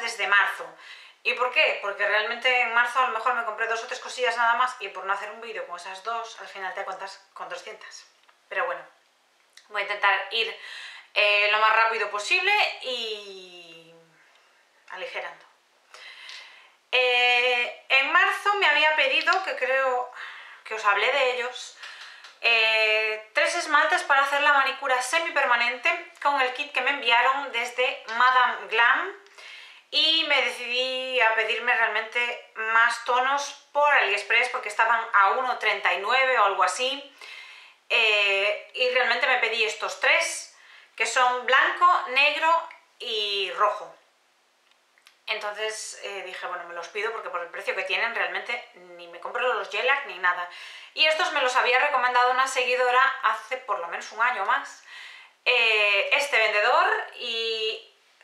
desde marzo. ¿Y por qué? Porque realmente en marzo a lo mejor me compré dos o tres cosillas nada más y por no hacer un vídeo con esas dos, al final te cuentas con 200. Pero bueno, voy a intentar ir eh, lo más rápido posible y aligerando. Eh, en marzo me había pedido, que creo que os hablé de ellos, eh, tres esmaltes para hacer la manicura semipermanente con el kit que me enviaron desde Madame Glam y me decidí a pedirme realmente más tonos por AliExpress porque estaban a 1,39 o algo así eh, y realmente me pedí estos tres que son blanco, negro y rojo entonces eh, dije, bueno, me los pido porque por el precio que tienen realmente ni me compro los Gelac ni nada. Y estos me los había recomendado una seguidora hace por lo menos un año más. Eh,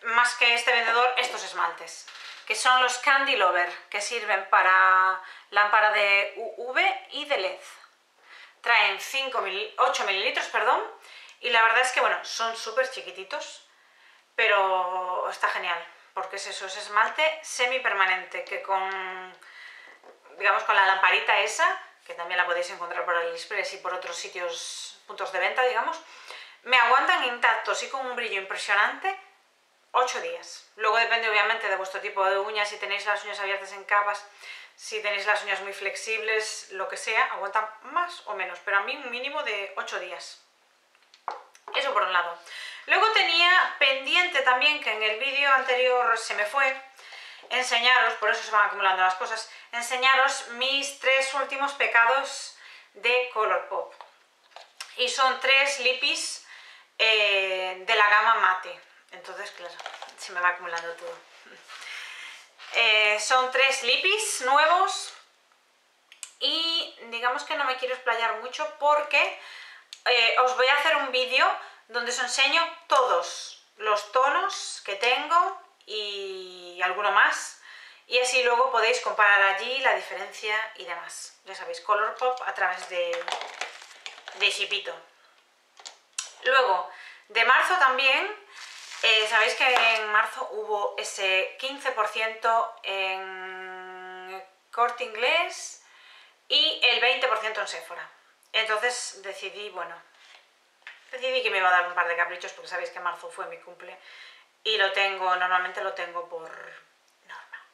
más que este vendedor, estos esmaltes, que son los Candy Lover, que sirven para lámpara de UV y de LED. Traen 5 8 mililitros, perdón, y la verdad es que, bueno, son súper chiquititos, pero está genial porque es eso, es esmalte semipermanente, que con, digamos, con la lamparita esa, que también la podéis encontrar por AliExpress y por otros sitios, puntos de venta, digamos, me aguantan intactos y con un brillo impresionante 8 días. Luego depende obviamente de vuestro tipo de uñas, si tenéis las uñas abiertas en capas, si tenéis las uñas muy flexibles, lo que sea, aguantan más o menos, pero a mí un mínimo de 8 días. Eso por un lado. Luego tenía pendiente también, que en el vídeo anterior se me fue, enseñaros, por eso se van acumulando las cosas, enseñaros mis tres últimos pecados de Colourpop. Y son tres lipis eh, de la gama mate. Entonces, claro, se me va acumulando todo. Eh, son tres lipis nuevos y digamos que no me quiero explayar mucho porque eh, os voy a hacer un vídeo donde os enseño todos los tonos que tengo y alguno más y así luego podéis comparar allí la diferencia y demás. Ya sabéis, Colourpop a través de, de Shipito. Luego, de marzo también, eh, sabéis que en marzo hubo ese 15% en Corte Inglés y el 20% en Sephora. Entonces decidí, bueno, decidí que me iba a dar un par de caprichos porque sabéis que marzo fue mi cumple y lo tengo, normalmente lo tengo por norma.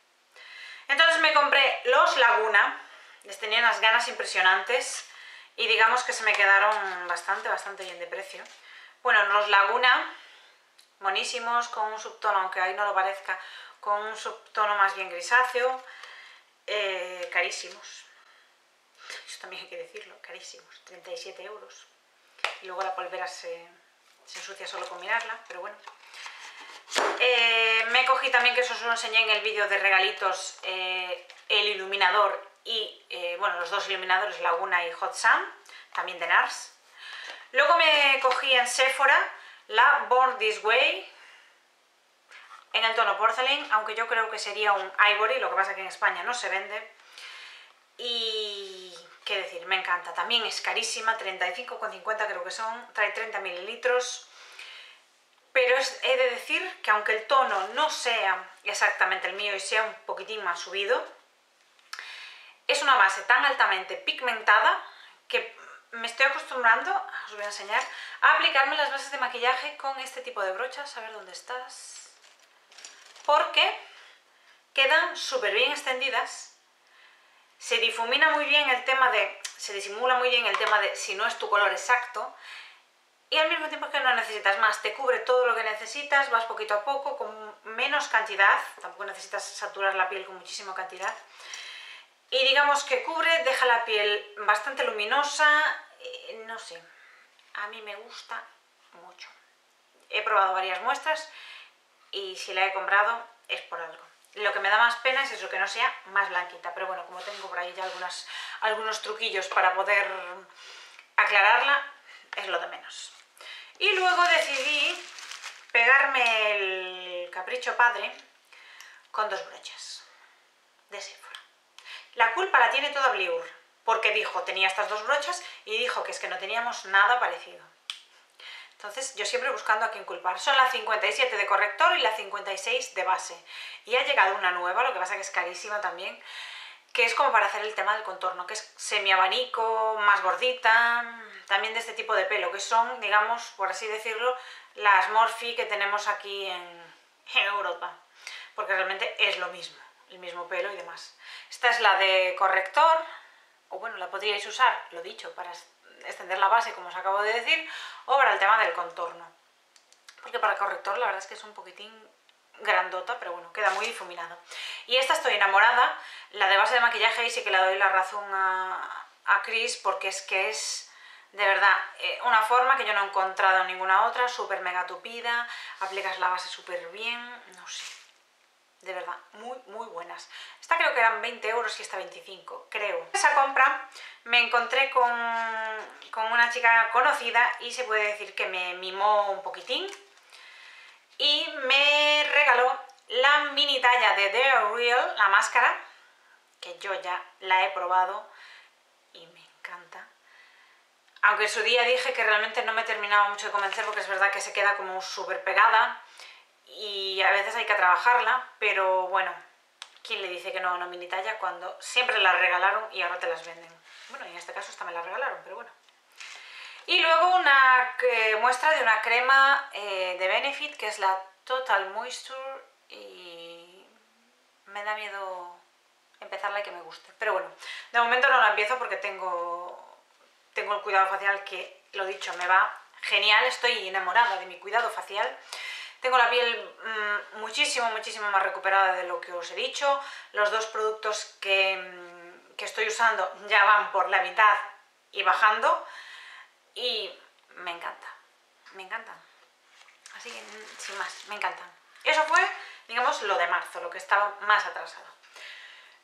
Entonces me compré los Laguna, les tenía unas ganas impresionantes y digamos que se me quedaron bastante, bastante bien de precio. Bueno, los Laguna, monísimos, con un subtono, aunque ahí no lo parezca, con un subtono más bien grisáceo, eh, carísimos. Eso también hay que decirlo, carísimos, 37 euros y luego la polvera se, ensucia solo con mirarla, pero bueno. Eh, me cogí también, que eso os lo enseñé en el vídeo de regalitos, eh, el iluminador y, bueno, los dos iluminadores, Laguna y Hot Sun, también de NARS. Luego me cogí en Sephora la Born This Way, en el tono Porcelain, aunque yo creo que sería un Ivory, lo que pasa que en España no se vende. Y qué decir, me encanta. También es carísima, 35,50 creo que son, trae 30 mililitros. Pero he de decir que aunque el tono no sea exactamente el mío y sea un poquitín más subido, es una base tan altamente pigmentada que me estoy acostumbrando, os voy a enseñar, a aplicarme las bases de maquillaje con este tipo de brochas. A ver dónde estás. Porque quedan súper bien extendidas se difumina muy bien el tema de, se disimula muy bien el tema de si no es tu color exacto, y al mismo tiempo que no necesitas más, te cubre todo lo que necesitas, vas poquito a poco, con menos cantidad, tampoco necesitas saturar la piel con muchísima cantidad, y digamos que cubre, deja la piel bastante luminosa, no sé, a mí me gusta mucho. He probado varias muestras y si la he comprado es por algo. Lo que me da más pena es eso, que no sea más blanquita, pero bueno, como tengo por ahí ya algunas, algunos truquillos para poder aclararla, es lo de menos. Y luego decidí pegarme el capricho padre con dos brochas de Sephora. La culpa la tiene toda Bliur, porque dijo, tenía estas dos brochas y dijo que es que no teníamos nada parecido. Entonces yo siempre buscando a quién culpar. Son la 57 de corrector y la 56 de base. Y ha llegado una nueva, lo que pasa que es carísima también, que es como para hacer el tema del contorno, que es semi abanico, más gordita, también de este tipo de pelo, que son, digamos, por así decirlo, las Morphe que tenemos aquí en, Europa, porque realmente es lo mismo, el mismo pelo y demás. Esta es la de corrector, o bueno, la podríais usar, lo dicho, para extender la base, como os acabo de decir, o para el tema del contorno. Porque para el corrector la verdad es que es un poquitín grandota, pero bueno, queda muy difuminado. Y esta estoy enamorada, la de base de maquillaje, y sí que le doy la razón a, a Chris, porque es que es, de verdad, eh, una forma que yo no he encontrado en ninguna otra, súper mega tupida, aplicas la base súper bien, no sé, de verdad, muy, muy buenas. Esta creo que eran 20 euros y esta 25, creo. Esa compra me encontré con, con una chica conocida y se puede decir que me mimó un poquitín y me regaló la mini talla de The Real, la máscara, que yo ya la he probado y me encanta. Aunque en su día dije que realmente no me terminaba mucho de convencer porque es verdad que se queda como súper pegada y a veces hay que trabajarla, pero bueno, ¿quién le dice que no a mini talla cuando siempre la regalaron y ahora te las venden? Bueno, en este caso esta me la regalaron, pero bueno. Y luego una eh, muestra de una crema eh, de Benefit, que es la Total Moisture, y me da miedo empezarla y que me guste. Pero bueno, de momento no la empiezo porque tengo, tengo el cuidado facial que, lo dicho, me va genial, estoy enamorada de mi cuidado facial. Tengo la piel mm, muchísimo, muchísimo más recuperada de lo que os he dicho. Los dos productos que, mm, que estoy usando ya van por la mitad y bajando. Y me encanta, me encanta. Así que, mm, sin más, me encantan. Eso fue, digamos, lo de marzo, lo que estaba más atrasado.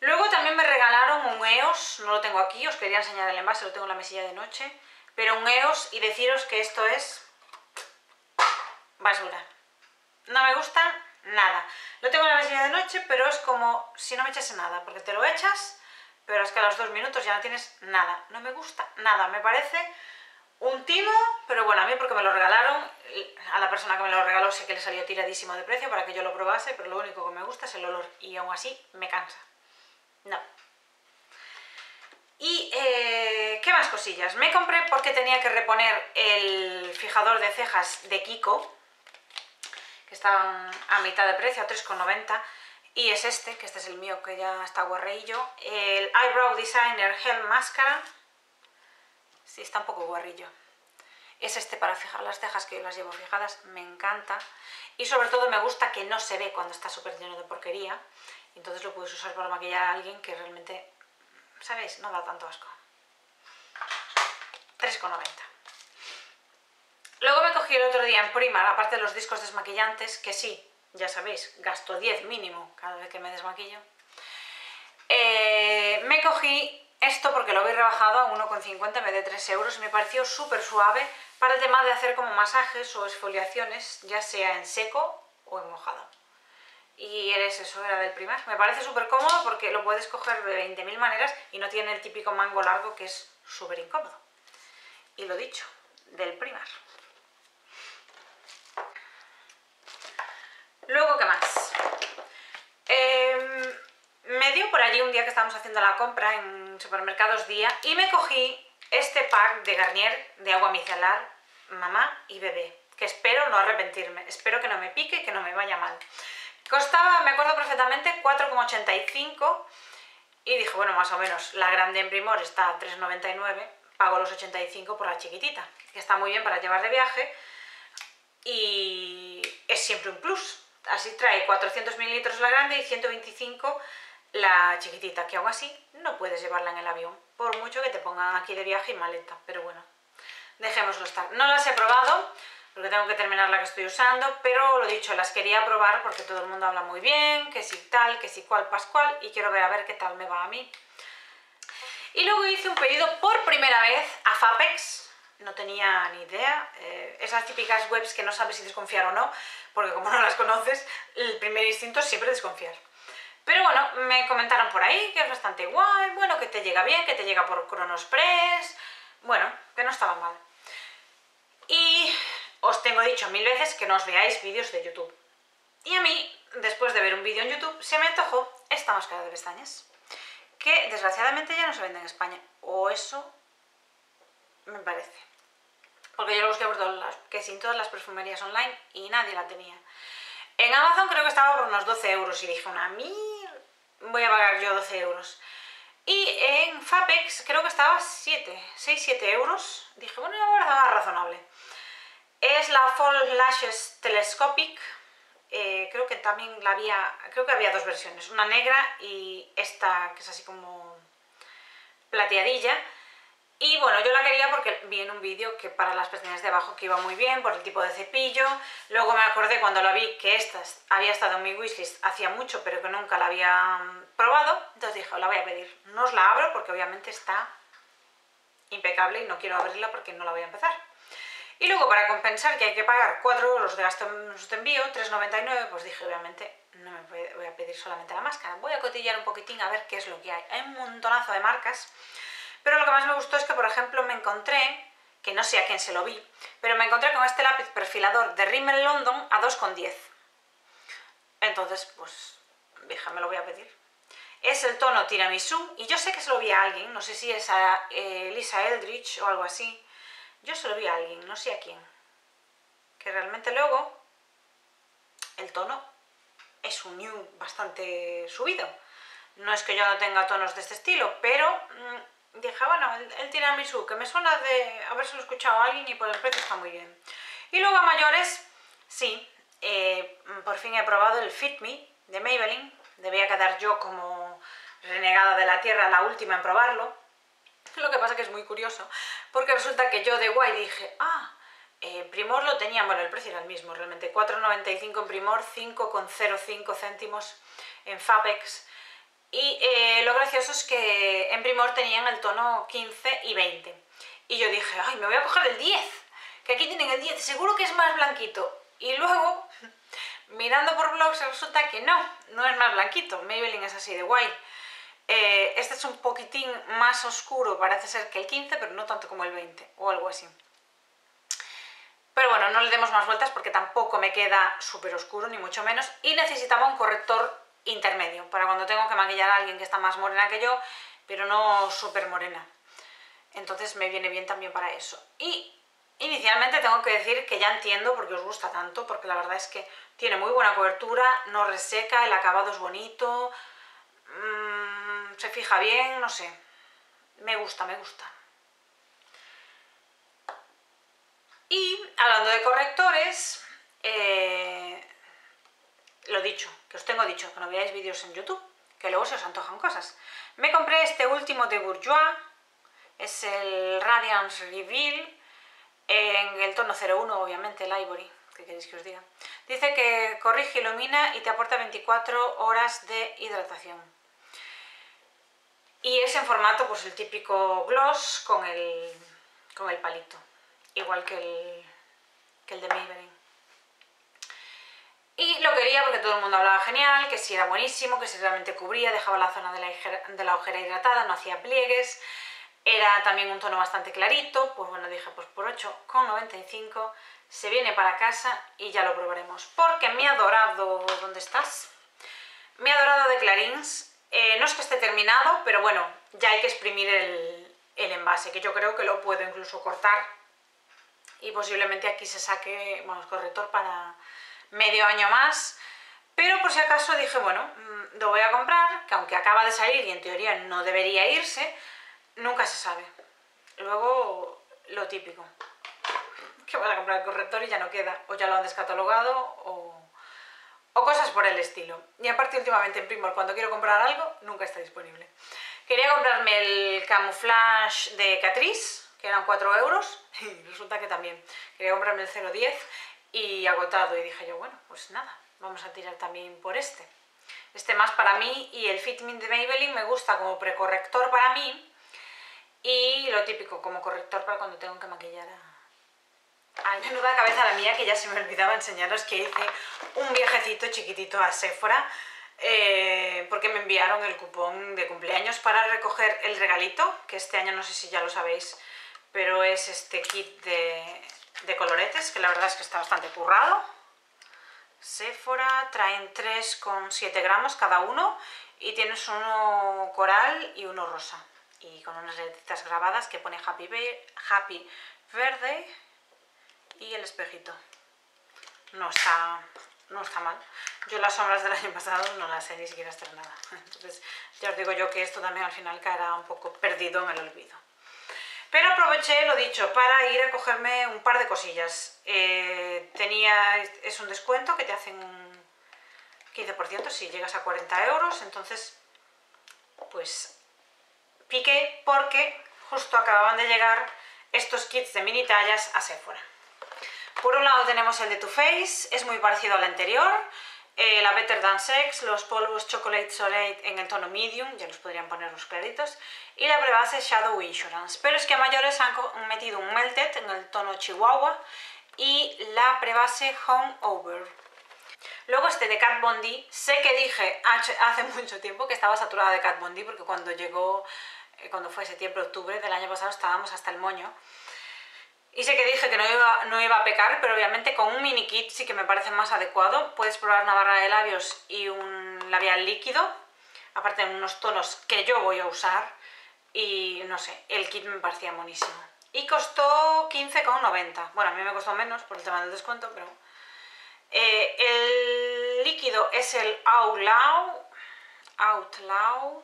Luego también me regalaron un EOS, no lo tengo aquí, os quería enseñar el envase, lo tengo en la mesilla de noche, pero un EOS y deciros que esto es basura. No me gusta nada. Lo tengo en la mesilla de noche, pero es como si no me echase nada, porque te lo echas, pero es que a los dos minutos ya no tienes nada. No me gusta nada, me parece un timo, pero bueno, a mí porque me lo regalaron, a la persona que me lo regaló sé que le salió tiradísimo de precio para que yo lo probase, pero lo único que me gusta es el olor y aún así me cansa. No. Y, eh, ¿qué más cosillas? Me compré porque tenía que reponer el fijador de cejas de Kiko, que estaban a mitad de precio, a 3,90, y es este, que este es el mío, que ya está guarreillo, el Eyebrow Designer Gel Máscara, sí, está un poco guarrillo. Es este para fijar las cejas, que yo las llevo fijadas, me encanta, y sobre todo me gusta que no se ve cuando está súper lleno de porquería, entonces lo puedes usar para maquillar a alguien que realmente, ¿sabéis? No da tanto asco. 3,90. Luego me cogí el otro día en Primar, aparte de los discos desmaquillantes, que sí, ya sabéis, gasto 10 mínimo cada vez que me desmaquillo. Eh, me cogí esto porque lo habéis rebajado a 1,50 en vez de 3 euros y me pareció súper suave para el tema de hacer como masajes o esfoliaciones, ya sea en seco o en mojado. Y eres eso, era del Primar. Me parece súper cómodo porque lo puedes coger de 20.000 maneras y no tiene el típico mango largo que es súper incómodo. Y lo dicho, del Primar. Luego, ¿qué más? Em, me dio por allí un día que estábamos haciendo la compra en supermercados día y me cogí este pack de Garnier de agua micelar mamá y bebé, que espero no arrepentirme, espero que no me pique que no me vaya mal. Costaba, me acuerdo perfectamente, 4,85 y dije, bueno, más o menos, la grande en Primor está a 3,99, pago los 85 por la chiquitita, que está muy bien para llevar de viaje y es siempre un plus. Así trae 400 mililitros la grande y 125 la chiquitita, que aún así no puedes llevarla en el avión, por mucho que te pongan aquí de viaje y maleta, pero bueno, dejémoslo estar. No las he probado, porque tengo que terminar la que estoy usando, pero lo dicho, las quería probar porque todo el mundo habla muy bien, que si tal, que si cual, pascual, y quiero ver a ver qué tal me va a mí. Y luego hice un pedido por primera vez a Fapex, no tenía ni idea, eh, esas típicas webs que no sabes si desconfiar o no, porque como no las conoces, el primer instinto es siempre desconfiar. Pero bueno, me comentaron por ahí que es bastante guay, bueno, que te llega bien, que te llega por Cronospress, bueno, que no estaba mal. Y os tengo dicho mil veces que no os veáis vídeos de YouTube. Y a mí, después de ver un vídeo en YouTube, se me antojó esta máscara de pestañas, que desgraciadamente ya no se vende en España. O eso me parece. Porque yo lo busqué por todas que sin todas las perfumerías online y nadie la tenía. En Amazon creo que estaba por unos 12 euros y dije, una mil, voy a pagar yo 12 euros. Y en Fapex creo que estaba 7, 6-7 euros. Dije, bueno, me parece razonable. Es la Fall Lashes Telescopic. Eh, creo que también la había, creo que había dos versiones, una negra y esta que es así como plateadilla. Y bueno, yo la quería porque vi en un vídeo que para las pestañas de abajo que iba muy bien por el tipo de cepillo. Luego me acordé cuando la vi que esta había estado en mi wishlist hacía mucho pero que nunca la había probado. Entonces dije, la voy a pedir. No os la abro porque obviamente está impecable y no quiero abrirla porque no la voy a empezar. Y luego para compensar que hay que pagar 4 euros de gasto de envío, 3,99, pues dije obviamente no me voy a pedir solamente la máscara. Voy a cotillar un poquitín a ver qué es lo que hay. Hay un montonazo de marcas pero lo que más me gustó es que, por ejemplo, me encontré, que no sé a quién se lo vi, pero me encontré con este lápiz perfilador de Rimmel London a 2,10. Entonces, pues, dije, me lo voy a pedir. Es el tono tiramisú, y yo sé que se lo vi a alguien, no sé si es a eh, Lisa Eldridge o algo así. Yo se lo vi a alguien, no sé a quién. Que realmente luego el tono es un new bastante subido. No es que yo no tenga tonos de este estilo, pero mm, dije, bueno, el, tiramisú, que me suena de haberse escuchado a alguien y por el precio está muy bien. Y luego a mayores, sí, eh, por fin he probado el Fit Me de Maybelline. Debía quedar yo como renegada de la tierra la última en probarlo. Lo que pasa que es muy curioso, porque resulta que yo de guay dije, ah, eh, Primor lo tenía, bueno, el precio era el mismo, realmente 4,95 en Primor, 5,05 céntimos en Fapex, y eh, lo gracioso es que en Primor tenían el tono 15 y 20. Y yo dije, ay, me voy a coger el 10, que aquí tienen el 10, seguro que es más blanquito. Y luego, mirando por blogs, resulta que no, no es más blanquito. Maybelline es así de guay. Eh, este es un poquitín más oscuro, parece ser que el 15, pero no tanto como el 20, o algo así. Pero bueno, no le demos más vueltas porque tampoco me queda súper oscuro, ni mucho menos. Y necesitaba un corrector intermedio, para cuando tengo que maquillar a alguien que está más morena que yo, pero no súper morena. Entonces me viene bien también para eso. Y inicialmente tengo que decir que ya entiendo por qué os gusta tanto, porque la verdad es que tiene muy buena cobertura, no reseca, el acabado es bonito, mm, se fija bien, no sé. Me gusta, me gusta. Y hablando de correctores, eh, lo dicho, que os tengo dicho, que no veáis vídeos en YouTube, que luego se os antojan cosas. Me compré este último de Bourjois, es el Radiance Reveal, en el tono 01, obviamente, el Ivory, ¿qué queréis que os diga? Dice que corrige, ilumina y te aporta 24 horas de hidratación. Y es en formato, pues el típico gloss con el, con el palito, igual que el, que el de Maybelline. Lo quería porque todo el mundo hablaba genial, que si era buenísimo, que si realmente cubría, dejaba la zona de la, de la ojera hidratada, no hacía pliegues. Era también un tono bastante clarito, pues bueno, dije pues por 8,95 se viene para casa y ya lo probaremos. Porque ha adorado... ¿Dónde estás? Ha adorado de Clarins. Eh, no es que esté terminado, pero bueno, ya hay que exprimir el, el envase, que yo creo que lo puedo incluso cortar. Y posiblemente aquí se saque, bueno, el corrector para medio año más, pero por si acaso dije, bueno, mm, lo voy a comprar, que aunque acaba de salir y en teoría no debería irse, nunca se sabe. Luego, lo típico, que vas a comprar el corrector y ya no queda, o ya lo han descatalogado, o, o cosas por el estilo. Y aparte, últimamente en Primor, cuando quiero comprar algo, nunca está disponible. Quería comprarme el camuflaje de Catrice, que eran 4 euros, y resulta que también. Quería comprarme el 010 y agotado. Y dije yo, bueno, pues nada, vamos a tirar también por este. Este más para mí y el Fit Me de Maybelline me gusta como precorrector para mí y lo típico como corrector para cuando tengo que maquillar a... Ay, menuda cabeza la mía que ya se me olvidaba enseñaros que hice un viajecito chiquitito a Sephora eh, porque me enviaron el cupón de cumpleaños para recoger el regalito, que este año no sé si ya lo sabéis, pero es este kit de, de coloretes, que la verdad es que está bastante currado. Sephora, traen 3,7 gramos cada uno y tienes uno coral y uno rosa. Y con unas letritas grabadas que pone Happy, Happy Verde y el espejito. No está, no está mal. Yo las sombras del año pasado no las he ni siquiera estrenado. Entonces ya os digo yo que esto también al final caerá un poco perdido en el olvido. Pero aproveché, lo dicho, para ir a cogerme un par de cosillas. Eh, tenía, es un descuento que te hacen un 15% si llegas a 40 euros, entonces pues piqué porque justo acababan de llegar estos kits de mini tallas a Sephora. Por un lado tenemos el de Too Faced, es muy parecido al anterior, eh, la Better Than Sex, los polvos Chocolate Soleil en el tono medium, ya los podrían poner los créditos, y la prebase Shadow Insurance. Pero es que a mayores han metido un Melted en el tono Chihuahua y la prebase Home Over. Luego este de Kat Bondi, sé que dije hace mucho tiempo que estaba saturada de Kat Bondi porque cuando llegó, eh, cuando fue septiembre-octubre del año pasado estábamos hasta el moño. Y sé que dije que no iba, no iba a pecar, pero obviamente con un mini kit sí que me parece más adecuado. Puedes probar una barra de labios y un labial líquido, aparte de unos tonos que yo voy a usar. Y no sé, el kit me parecía buenísimo. Y costó 15,90. Bueno, a mí me costó menos por el tema del descuento, pero... Eh, el líquido es el Outlaw, Outlaw,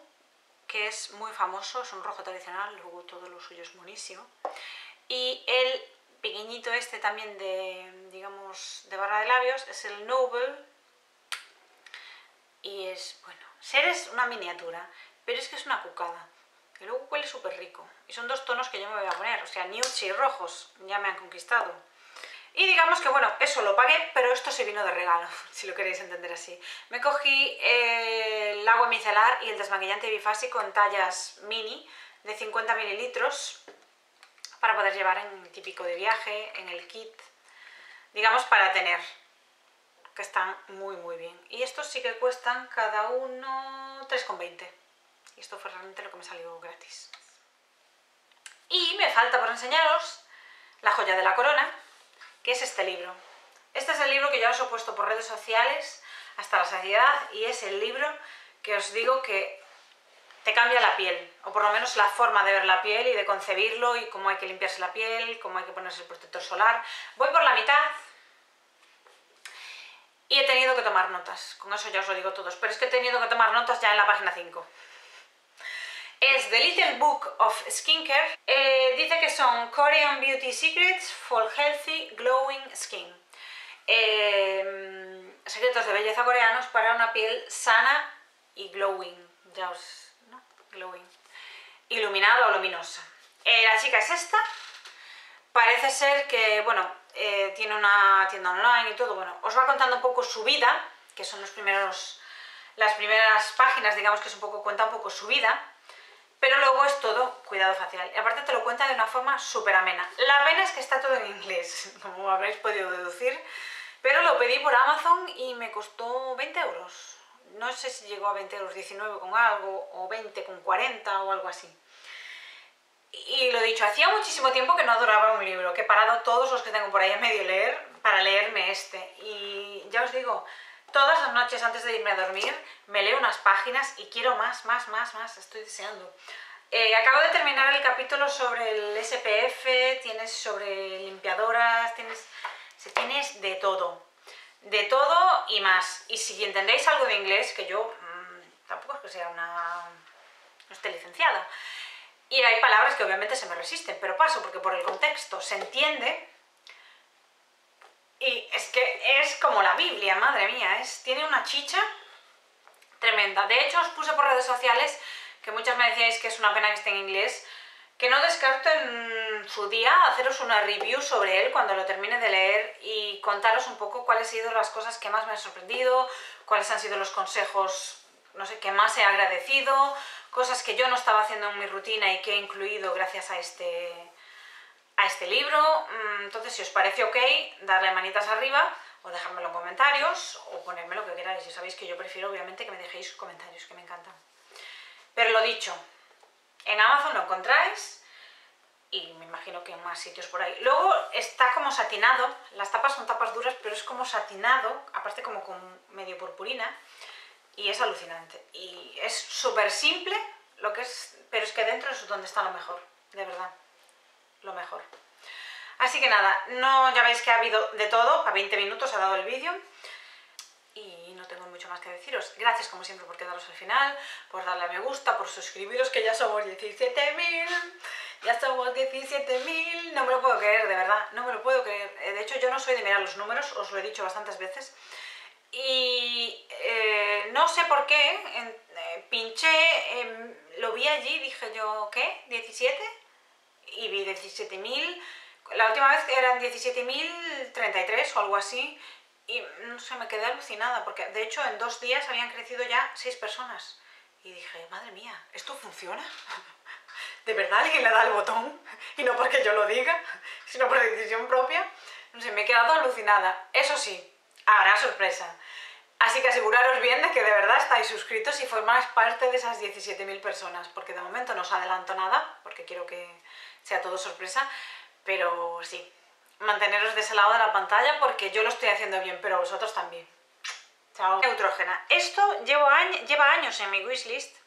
que es muy famoso, es un rojo tradicional, luego todo lo suyo es buenísimo. Y el pequeñito este también de, digamos, de barra de labios es el Noble. Y es, bueno, ser es una miniatura, pero es que es una cucada. Y luego huele súper rico. Y son dos tonos que yo me voy a poner, o sea, nudes y rojos, ya me han conquistado. Y digamos que, bueno, eso lo pagué, pero esto se vino de regalo, si lo queréis entender así. Me cogí eh, el agua micelar y el desmaquillante bifásico en tallas mini de 50 mililitros para poder llevar en típico de viaje, en el kit, digamos para tener, que están muy muy bien. Y estos sí que cuestan cada uno 3,20. Y esto fue realmente lo que me salió gratis. Y me falta por enseñaros la joya de la corona, que es este libro. Este es el libro que ya os he puesto por redes sociales hasta la saciedad y es el libro que os digo que te cambia la piel, o por lo menos la forma de ver la piel y de concebirlo y cómo hay que limpiarse la piel, cómo hay que ponerse el protector solar. Voy por la mitad y he tenido que tomar notas, con eso ya os lo digo todos, pero es que he tenido que tomar notas ya en la página 5. Es The Little Book of Skincare. Eh, dice que son Korean Beauty Secrets for Healthy Glowing Skin. Eh, secretos de belleza coreanos para una piel sana y glowing. Ya os glowing, iluminada o luminosa. Eh, la chica es esta, parece ser que, bueno, eh, tiene una tienda online y todo, bueno, os va contando un poco su vida, que son los primeros, las primeras páginas, digamos que es un poco, cuenta un poco su vida, pero luego es todo cuidado facial. Y aparte te lo cuenta de una forma súper amena. La pena es que está todo en inglés, como habréis podido deducir, pero lo pedí por Amazon y me costó 20 euros no sé si llegó a 20 euros, 19 con algo, o 20 con 40 o algo así. Y lo dicho, hacía muchísimo tiempo que no adoraba un libro, que he parado todos los que tengo por ahí a medio leer para leerme este. Y ya os digo, todas las noches antes de irme a dormir me leo unas páginas y quiero más, más, más, más, estoy deseando. Eh, acabo de terminar el capítulo sobre el SPF, tienes sobre limpiadoras, tienes, tienes de todo de todo y más. Y si entendéis algo de inglés, que yo mmm, tampoco es que sea una... no esté licenciada, y hay palabras que obviamente se me resisten, pero paso porque por el contexto se entiende y es que es como la Biblia, madre mía, es, tiene una chicha tremenda. De hecho, os puse por redes sociales, que muchas me decíais que es una pena que esté en inglés, que no descarto en su día haceros una review sobre él cuando lo termine de leer y contaros un poco cuáles han sido las cosas que más me han sorprendido, cuáles han sido los consejos, no sé, que más he agradecido, cosas que yo no estaba haciendo en mi rutina y que he incluido gracias a este, a este libro. Mm, entonces, si os parece ok, darle manitas arriba, o dejármelo en comentarios o ponerme lo que queráis. Ya sabéis que yo prefiero obviamente que me dejéis comentarios, que me encantan. Pero lo dicho, en Amazon lo encontráis y me imagino que en más sitios por ahí. Luego está como satinado, las tapas son tapas duras, pero es como satinado, aparte como con medio purpurina, y es alucinante. Y es súper simple, lo que es, pero es que dentro es donde está lo mejor, de verdad, lo mejor. Así que nada, no, ya veis que ha habido de todo, a 20 minutos ha dado el vídeo y no tengo mucho más que deciros. Gracias como siempre por quedaros al final, por darle a me gusta, por suscribiros que ya somos 17.000, ya somos 17.000, no me lo puedo creer, de verdad, no me lo puedo creer. Eh, de hecho yo no soy de mirar los números, os lo he dicho bastantes veces. Y eh, no sé por qué, eh, pinché, em, lo vi allí, dije yo, ¿qué? ¿17? Y vi 17.000 la última vez eran 17.033 o algo así y no sé, me quedé alucinada porque de hecho en dos días habían crecido ya seis personas. Y dije, madre mía, ¿esto funciona? ¿De verdad alguien le da el botón? Y no porque yo lo diga, sino por decisión propia. No sé, me he quedado alucinada. Eso sí, habrá sorpresa. Así que aseguraros bien de que de verdad estáis suscritos y formáis parte de esas 17.000 personas, porque de momento no os adelanto nada, porque quiero que sea todo sorpresa, pero sí, manteneros de ese lado de la pantalla porque yo lo estoy haciendo bien, pero vosotros también. Chao. Neutrógena. Esto lleva años en mi wishlist